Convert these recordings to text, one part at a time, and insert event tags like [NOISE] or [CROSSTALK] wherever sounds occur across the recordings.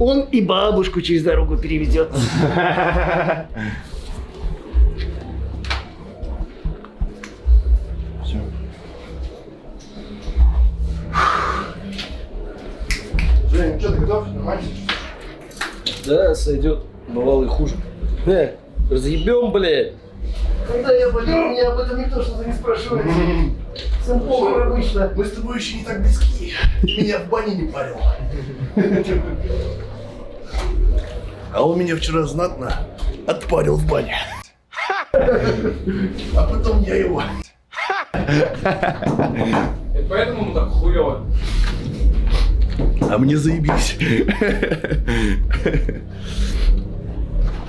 Он и бабушку через дорогу переведет. Все. Жень, что, ты готов? Нормально? Да, сойдет. Бывало и хуже. Э, разъебем, блядь. Когда я болел, меня об этом никто что-то не спрашивает. Всем похуй обычно. Мы с тобой еще не так близки. Ты меня в бане не парил. А он меня вчера знатно отпарил в бане. А потом я его. Это поэтому ему так хуёво. А мне заебись.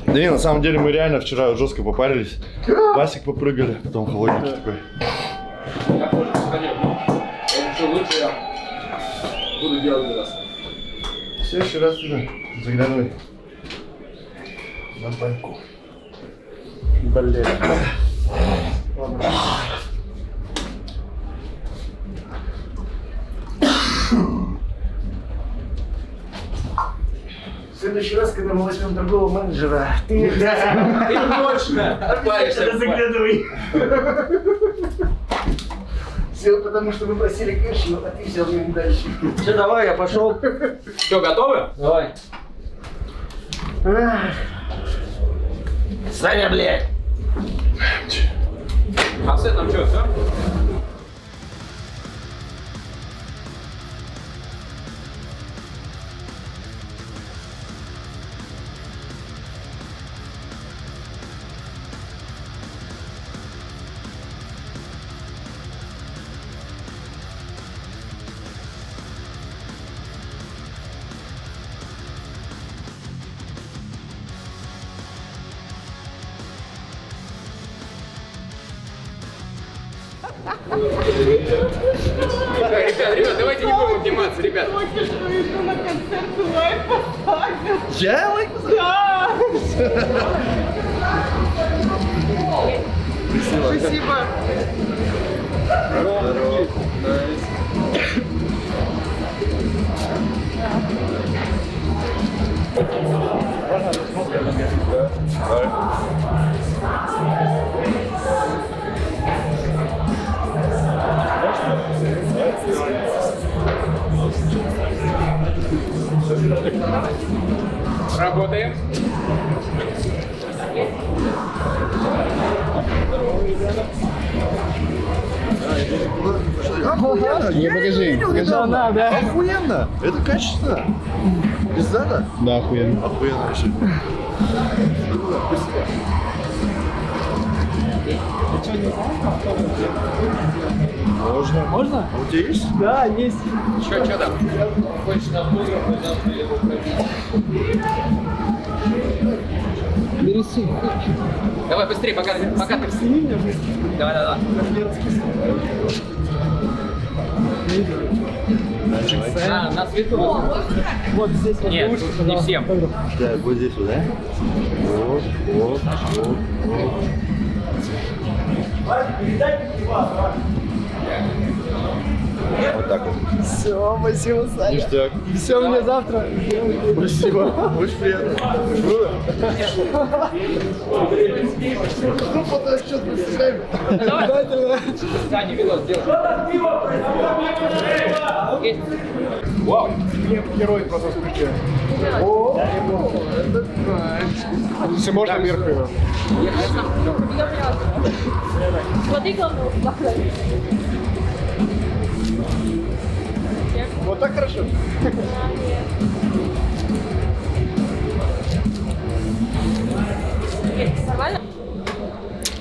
Да не, на самом деле мы реально вчера жестко попарились. Васик попрыгали, потом холодненький такой. Я тоже сходил. Я решил, лучше я буду делать для вас. В следующий раз уже заглядывай на баньку. Блядь. В следующий раз, когда мы возьмем другого менеджера, ты точно обязательно заглядывай. Все потому, что вы просили кэш, а ты взял его дальше. Все, давай, я пошел. Что, готовы? Давай. Ах. Саня, блядь. А с этим что, все? Ребят, ребят, давайте не будем обниматься, ребят. на концерт лайк поставил. Я лайк Да. Спасибо. Работаем. Охуенно! Не, покажи, покажи. Да, да. Охуенно! Это качественно. Пиздата? Да, охуенно. Охуенно вообще. Можно. Можно? А у тебя есть? Да, есть. Что, что там? Хочешь на автограф, я его пробью. Давай быстрее, пока, пока ты... Давай, давай, давай. На, на свету. Вот здесь вот Нет, не всем. Так, вот здесь вот, да? Вот, вот, вот, вот. Вот так вот. Все, спасибо, Саня. Ништяк. Все, мне завтра. Спасибо. Очень приятно. Круто. Ну, фотоотчет представляем. Саня, видос сделай. Вау. Герой просто включил. О, Если можно, вверх его. Смотри, главное, Вот так хорошо?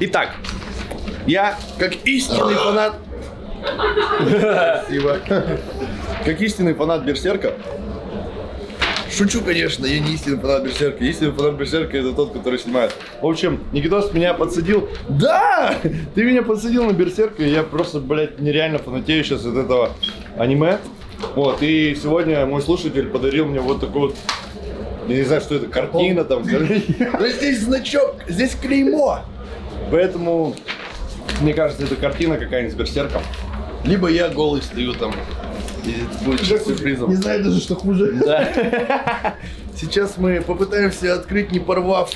Итак, я как истинный фанат... [LAUGHS] Спасибо. Как истинный фанат Берсерка, Шучу, конечно, я не истинный фанат Берсерка. Истинный фанат Берсерка это тот, который снимает. В общем, Никитос меня подсадил. Да! Ты меня подсадил на Берсерка, и я просто, блядь, нереально фанатею сейчас от этого аниме. Вот, и сегодня мой слушатель подарил мне вот такой вот я не знаю, что это, картина там. Но здесь значок, здесь клеймо. Поэтому, мне кажется, это картина какая-нибудь с берсерком. Либо я голый стою там И это будет сюрпризом. Не знаю даже, что хуже. Да. [LAUGHS] Сейчас мы попытаемся открыть, не порвав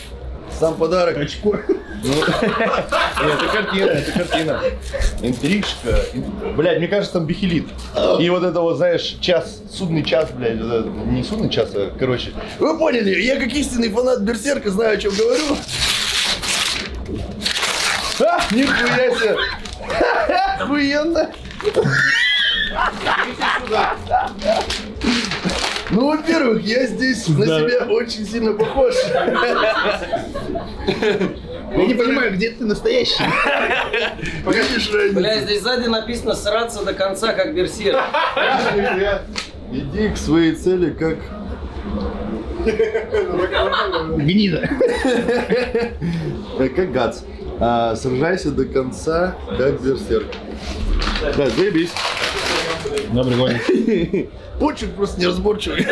сам подарок. Очко. Ну, [LAUGHS] это картина, это картина. Интрижка. Блядь, мне кажется, там бихелит. И вот это вот, знаешь, час, судный час, блядь, не судный час, а, короче. Вы поняли, я как истинный фанат Берсерка знаю, о чем говорю. [LAUGHS] А, нихуя себе. Охуенно. Ну, во-первых, я здесь на себя очень сильно похож. Я не понимаю, где ты настоящий. Видишь разницу? Бля, здесь сзади написано сраться до конца, как берсерк. Иди к своей цели как... Гнида. э, Как Гац. А, сражайся до конца, как берсерк. Да, заебись. Да, прикольно. [LAUGHS] Почерк просто неразборчивый.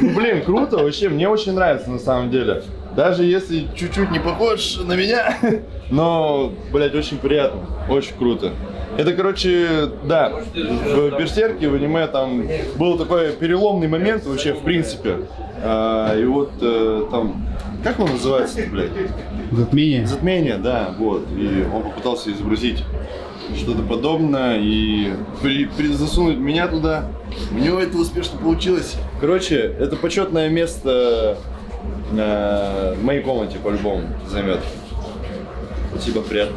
Ну, блин, круто, вообще, мне очень нравится на самом деле. Даже если чуть-чуть не похож на меня, [LAUGHS] но, блядь, очень приятно, очень круто. Это, короче, да, в Берсерке, в аниме там был такой переломный момент вообще, в принципе. А, и вот э, там, как он называется, блядь? Затмение. Затмение, да, вот. И он попытался изобразить что-то подобное и при- при- засунуть меня туда. У него это успешно получилось. Короче, это почетное место э, в моей комнате по-любому займет. Спасибо, приятно.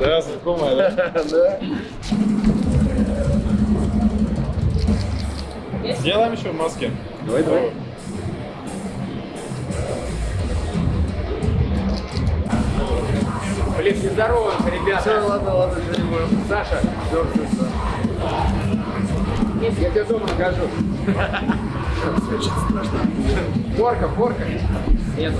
Да, знакомая, да? [LAUGHS] Сделаем еще маски. Давай, давай. Блин, не здороваемся, ребята. Все, ладно, ладно, что не будем. Саша, я тебе дома накажу. Порка, порка. Нет.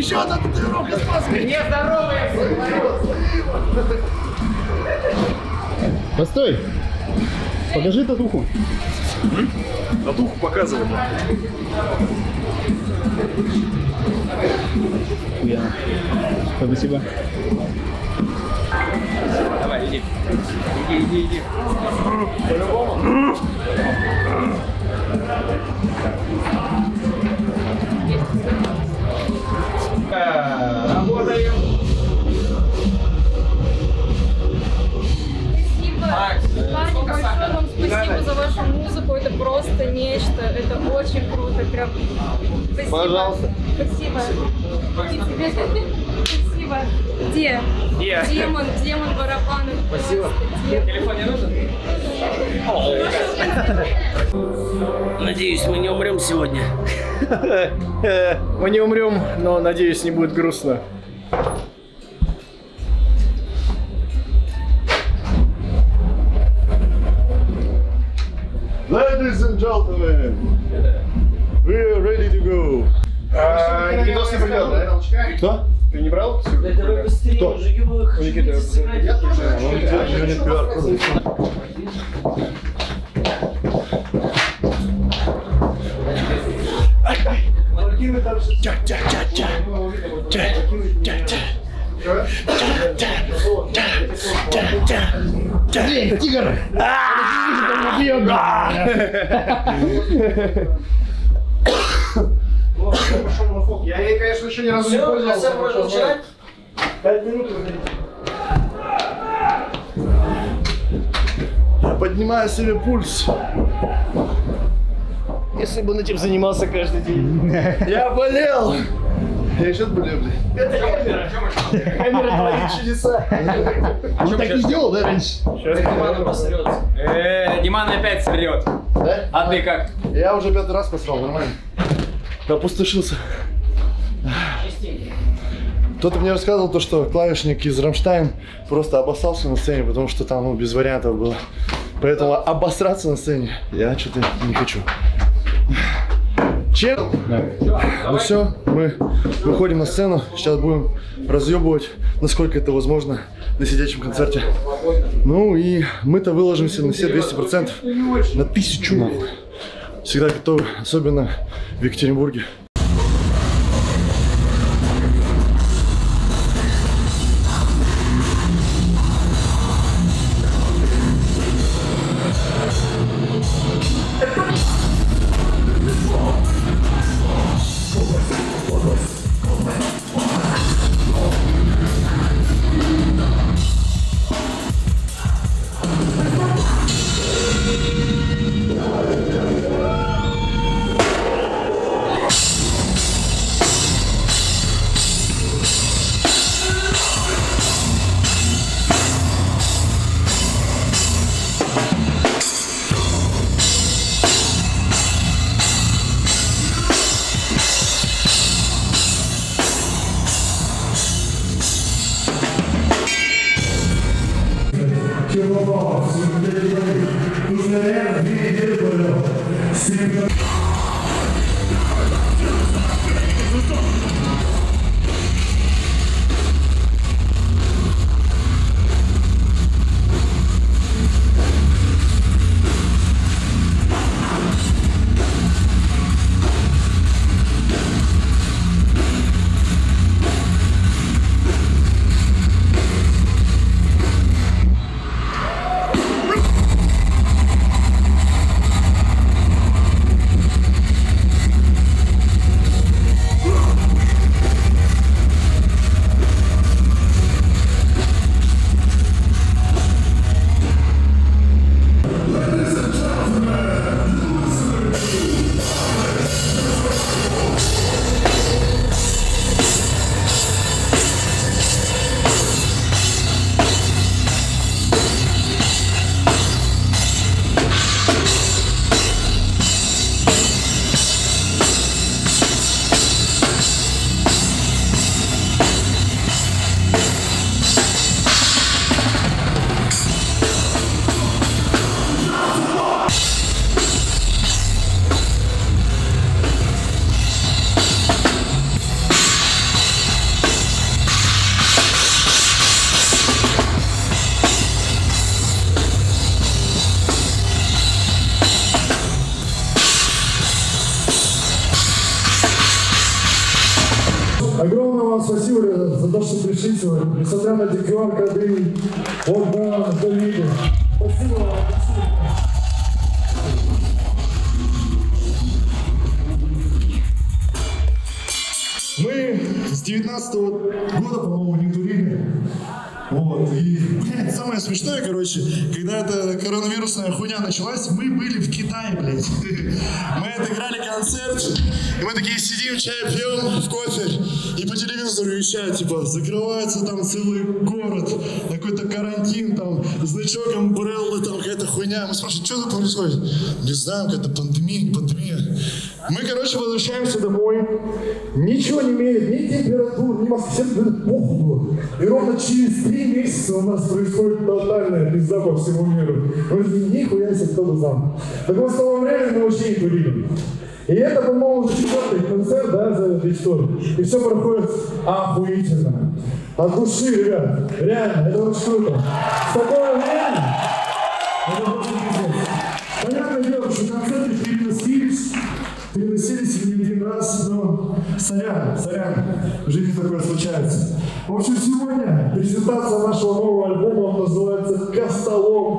Еще одна татуировка с маской. Не здороваемся. Постой. Покажи татуху. Татуху показывай. Я. Спасибо. Давай, иди. Иди, иди, иди. По-любому? Нечто. Это очень круто. Прям. Спасибо. Пожалуйста. Спасибо. И тебе спасибо. Где? Где? Демон, демон барабанов. Спасибо. Телефон не нужен? Надеюсь, мы не умрем сегодня. [LAUGHS] Мы не умрем, но надеюсь, не будет грустно. Gentlemen, we are ready to go. Никитос не придет, да? Кто? Ты не брал? Быстрее, Кто? уже ебаных. У Никиты. Тигр! Я ей, конечно, еще ни разу не пользовался. хотя можно начинать? Пять минут. Я поднимаю себе пульс. Если бы он этим занимался каждый день. Я болел. Я сейчас болею, блядь. Камера творит чудеса. Он так и сделал, да, раньше? Диман обосрется. Э, Диман опять срет. Да? А ты как? Я уже пятый раз посрал, нормально. Опустошился. Кто-то мне рассказывал то, что клавишник из Рамштайн просто обоссался на сцене, потому что там ну, без вариантов было. Поэтому обосраться на сцене я что-то не хочу. Чем? Ну все, мы выходим на сцену. Сейчас будем разъебывать, насколько это возможно, на сидячем концерте. Ну и мы-то выложимся на все 200%, на тысячу. Всегда готовы, особенно в Екатеринбурге. Senhor também. Смешное, короче, когда эта коронавирусная хуйня началась, мы были в Китае, блядь. Мы отыграли концерт, и мы такие сидим, чай пьем в кофе, и по телевизору вещают, типа, закрывается там целый город, какой-то карантин, там, значок Umbrella, там какая-то хуйня. Мы спрашиваем, что тут происходит? Не знаю, какая-то пандемия, пандемия. Мы, короче, возвращаемся домой, ничего не имеет, ни температур, ни маски, всем говорят, похуй. И ровно через три месяца у нас происходит тотальная пизда по всему миру. Мы нихуя себе, кто-то сам. Так вот, с того времени мы вообще не курили. И это, по-моему, четвертый концерт, да, за весь тур. И все проходит охуительно. От души, ребят. Реально, это очень круто. В такое время сорян, сорян, в жизни такое случается. В общем, сегодня презентация нашего нового альбома, называется «Костолом».